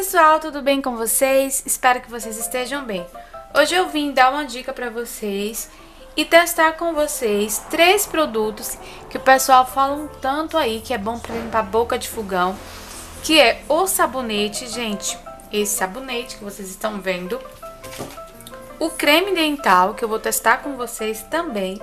pessoal, tudo bem com vocês? Espero que vocês estejam bem. Hoje eu vim dar uma dica para vocês e testar com vocês três produtos que o pessoal fala um tanto aí que é bom para limpar boca de fogão, que é o sabonete, gente, esse sabonete que vocês estão vendo, o creme dental que eu vou testar com vocês também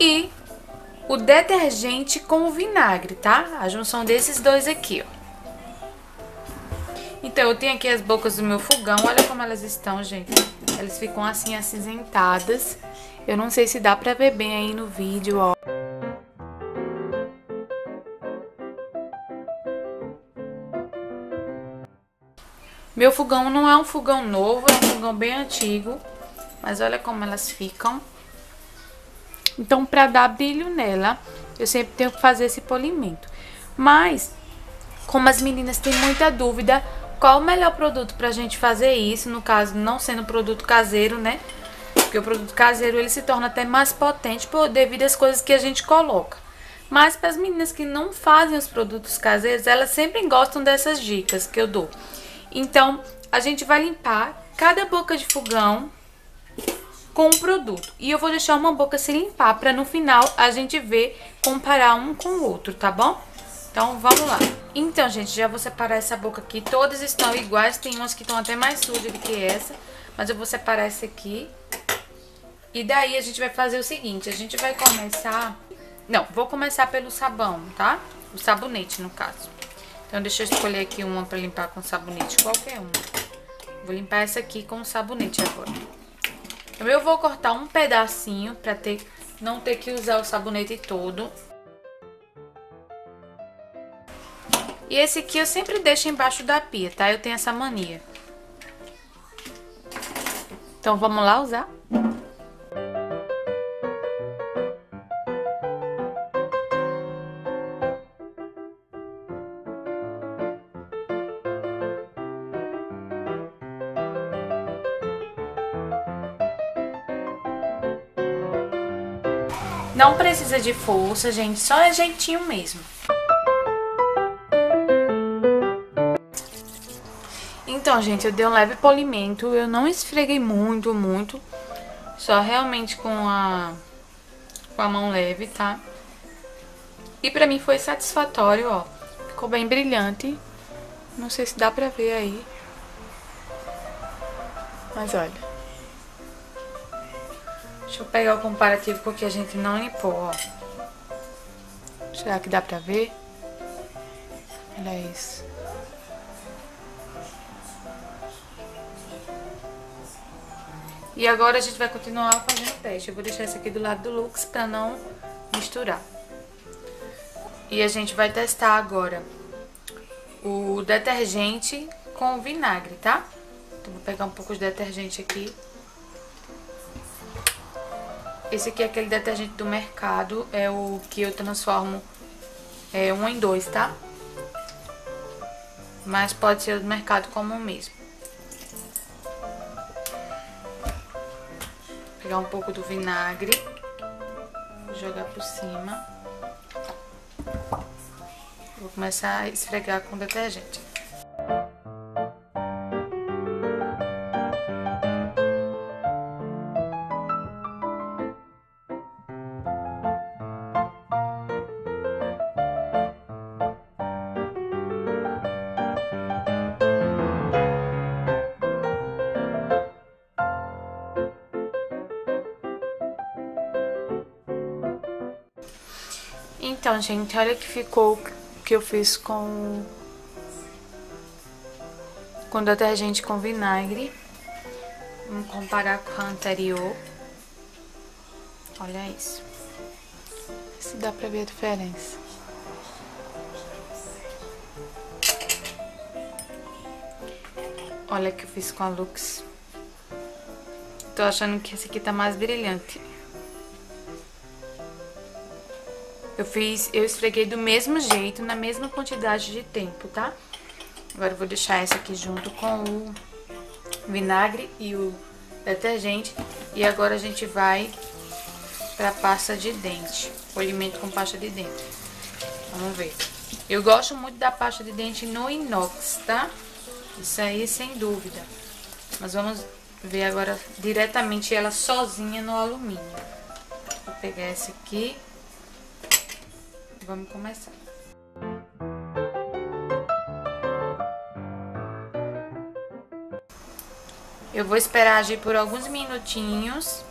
e o detergente com vinagre, tá? A junção desses dois aqui, ó. Então, eu tenho aqui as bocas do meu fogão. Olha como elas estão, gente. Elas ficam assim, acinzentadas. Eu não sei se dá pra ver bem aí no vídeo, ó. Meu fogão não é um fogão novo, é um fogão bem antigo. Mas olha como elas ficam. Então, pra dar brilho nela, eu sempre tenho que fazer esse polimento. Mas, como as meninas têm muita dúvida qual o melhor produto pra gente fazer isso, no caso, não sendo produto caseiro, né? Porque o produto caseiro, ele se torna até mais potente por devido às coisas que a gente coloca. Mas para as meninas que não fazem os produtos caseiros, elas sempre gostam dessas dicas que eu dou. Então, a gente vai limpar cada boca de fogão com o produto. E eu vou deixar uma boca se limpar para no final a gente ver, comparar um com o outro, tá bom? Então, vamos lá. Então, gente, já vou separar essa boca aqui. Todas estão iguais, tem umas que estão até mais sujas do que essa. Mas eu vou separar essa aqui. E daí a gente vai fazer o seguinte, a gente vai começar... Não, vou começar pelo sabão, tá? O sabonete, no caso. Então, deixa eu escolher aqui uma pra limpar com sabonete, qualquer uma. Vou limpar essa aqui com sabonete agora. Eu vou cortar um pedacinho pra ter, não ter que usar o sabonete todo. E esse aqui eu sempre deixo embaixo da pia, tá? Eu tenho essa mania. Então, vamos lá usar? Não precisa de força, gente, só é jeitinho mesmo. Então, gente, eu dei um leve polimento. Eu não esfreguei muito, muito. Só realmente com a, com a mão leve, tá? E pra mim foi satisfatório, ó. Ficou bem brilhante. Não sei se dá pra ver aí. Mas olha. Deixa eu pegar o comparativo com o que a gente não limpou, ó. Será que dá pra ver? Olha isso. E agora a gente vai continuar fazendo o teste. Eu vou deixar esse aqui do lado do Lux pra não misturar. E a gente vai testar agora o detergente com vinagre, tá? Então vou pegar um pouco de detergente aqui. Esse aqui é aquele detergente do mercado, é o que eu transformo é, um em dois, tá? Mas pode ser do mercado comum mesmo. Pegar um pouco do vinagre, jogar por cima. Vou começar a esfregar com detergente. Então, gente, olha que ficou que eu fiz com com detergente com vinagre. Vamos comparar com a anterior. Olha isso. Se dá pra ver a diferença. Olha que eu fiz com a Lux. Tô achando que esse aqui tá mais brilhante. Eu fiz, eu esfreguei do mesmo jeito, na mesma quantidade de tempo, tá? Agora eu vou deixar essa aqui junto com o vinagre e o detergente. E agora a gente vai pra pasta de dente, polimento com pasta de dente. Vamos ver. Eu gosto muito da pasta de dente no inox, tá? Isso aí, sem dúvida. Mas vamos ver agora diretamente ela sozinha no alumínio. Vou pegar essa aqui. Vamos começar. Eu vou esperar agir por alguns minutinhos.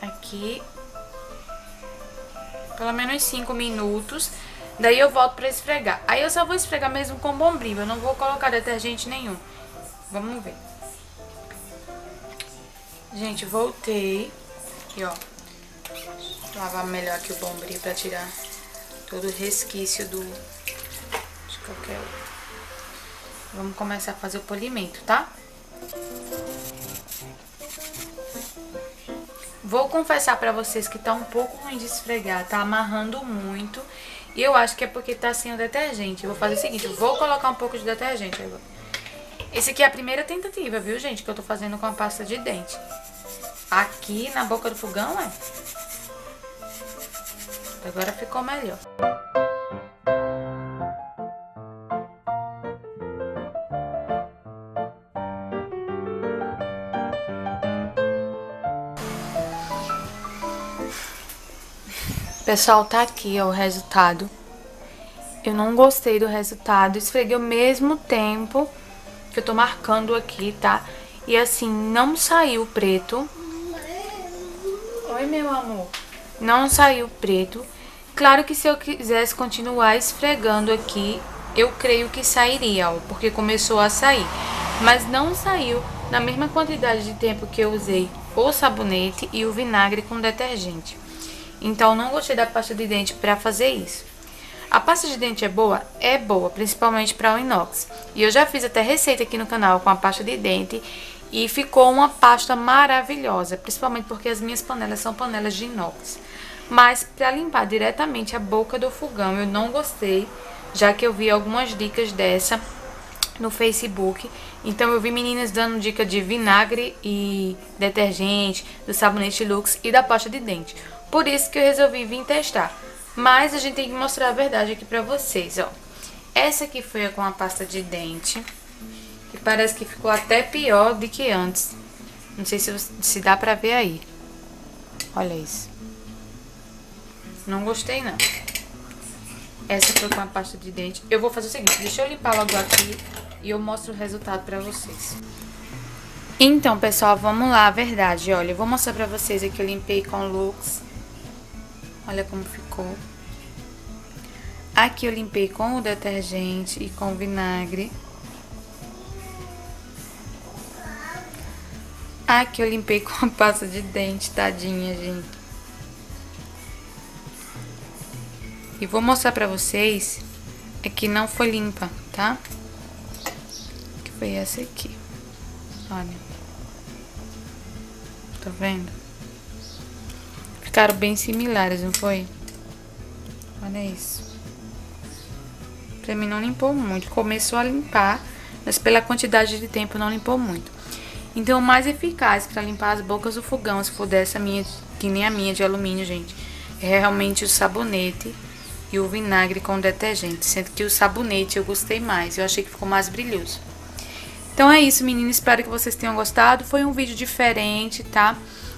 Aqui. Pelo menos 5 minutos. Daí eu volto pra esfregar. Aí eu só vou esfregar mesmo com bombril. Eu não vou colocar detergente nenhum. Vamos ver. Gente, voltei. E ó. Lavar melhor aqui o bombril pra tirar todo o resquício do... De qualquer... Vamos começar a fazer o polimento, tá? Vou confessar pra vocês que tá um pouco ruim de esfregar, tá amarrando muito. E eu acho que é porque tá sem o detergente. Eu vou fazer o seguinte, vou colocar um pouco de detergente. Esse aqui é a primeira tentativa, viu, gente? Que eu tô fazendo com a pasta de dente. Aqui na boca do fogão, é. Agora ficou melhor. Pessoal, tá aqui ó, o resultado. Eu não gostei do resultado. Esfreguei o mesmo tempo que eu tô marcando aqui, tá? E assim, não saiu preto. Oi, meu amor. Não saiu preto. Claro que se eu quisesse continuar esfregando aqui, eu creio que sairia, ó, porque começou a sair. Mas não saiu na mesma quantidade de tempo que eu usei o sabonete e o vinagre com detergente. Então, não gostei da pasta de dente para fazer isso. A pasta de dente é boa? É boa, principalmente para o inox. E eu já fiz até receita aqui no canal com a pasta de dente e ficou uma pasta maravilhosa, principalmente porque as minhas panelas são panelas de inox. Mas para limpar diretamente a boca do fogão eu não gostei, já que eu vi algumas dicas dessa no Facebook. Então eu vi meninas dando dica de vinagre e detergente, do sabonete Lux e da pasta de dente. Por isso que eu resolvi vir testar. Mas a gente tem que mostrar a verdade aqui pra vocês, ó. Essa aqui foi com a pasta de dente. Parece que ficou até pior do que antes. Não sei se, se dá pra ver aí. Olha isso. Não gostei, não. Essa foi com a pasta de dente. Eu vou fazer o seguinte, deixa eu limpar logo aqui e eu mostro o resultado pra vocês. Então, pessoal, vamos lá, a verdade. Olha, eu vou mostrar pra vocês aqui, eu limpei com Lux. Olha como ficou. Aqui eu limpei com o detergente e com vinagre. Aqui eu limpei com a pasta de dente, tadinha, gente. E vou mostrar pra vocês é que não foi limpa, tá? Que foi essa aqui. Olha. Tá vendo? Ficaram bem similares, não foi? Olha isso. Pra mim não limpou muito. Começou a limpar, mas pela quantidade de tempo não limpou muito. Então, mais eficaz para limpar as bocas do fogão, se for dessa minha, que nem a minha de alumínio, gente, é realmente o sabonete e o vinagre com detergente. Sendo que o sabonete eu gostei mais, eu achei que ficou mais brilhoso. Então é isso, meninas. Espero que vocês tenham gostado. Foi um vídeo diferente, tá?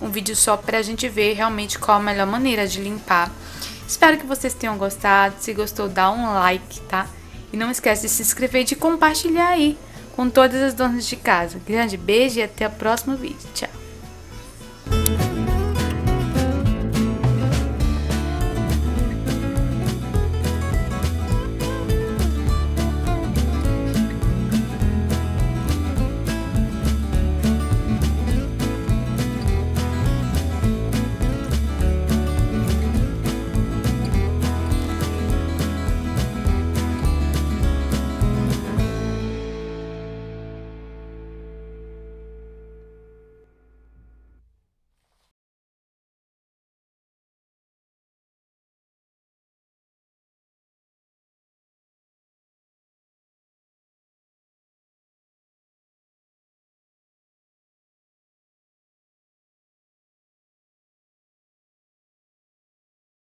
um vídeo só pra gente ver realmente qual a melhor maneira de limpar. Espero que vocês tenham gostado. Se gostou, dá um like, tá? E não esquece de se inscrever e de compartilhar aí com todas as donas de casa. Grande beijo e até o próximo vídeo. Tchau!